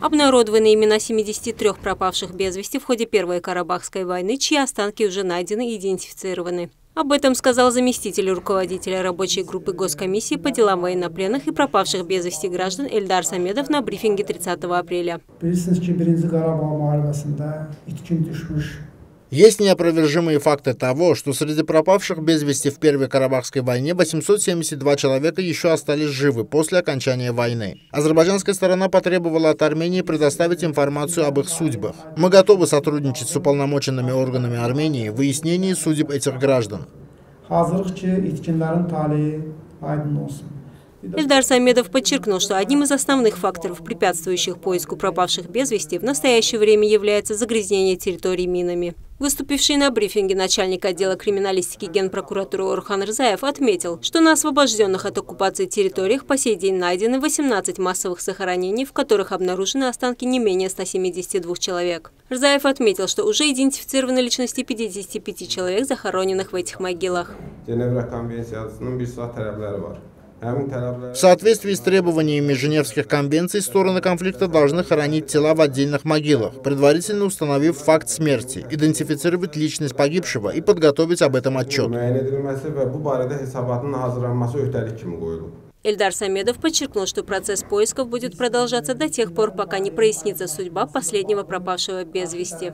Обнародованы имена 73 пропавших без вести в ходе Первой Карабахской войны, чьи останки уже найдены и идентифицированы. Об этом сказал заместитель руководителя рабочей группы Госкомиссии по делам военнопленных и пропавших без вести граждан Эльдар Самедов на брифинге 30 апреля. Есть неопровержимые факты того, что среди пропавших без вести в Первой Карабахской войне 872 человека еще остались живы после окончания войны. Азербайджанская сторона потребовала от Армении предоставить информацию об их судьбах. Мы готовы сотрудничать с уполномоченными органами Армении в выяснении судеб этих граждан. Эльдар Самедов подчеркнул, что одним из основных факторов, препятствующих поиску пропавших без вести, в настоящее время является загрязнение территории минами. Выступивший на брифинге начальник отдела криминалистики Генпрокуратуры Орхан Рзаев отметил, что на освобожденных от оккупации территориях по сей день найдены 18 массовых захоронений, в которых обнаружены останки не менее 172 человек. Рзаев отметил, что уже идентифицированы личности 55 человек, захороненных в этих могилах. В соответствии с требованиями Женевских конвенций, стороны конфликта должны хоронить тела в отдельных могилах, предварительно установив факт смерти, идентифицировать личность погибшего и подготовить об этом отчет. Эльдар Самедов подчеркнул, что процесс поисков будет продолжаться до тех пор, пока не прояснится судьба последнего пропавшего без вести.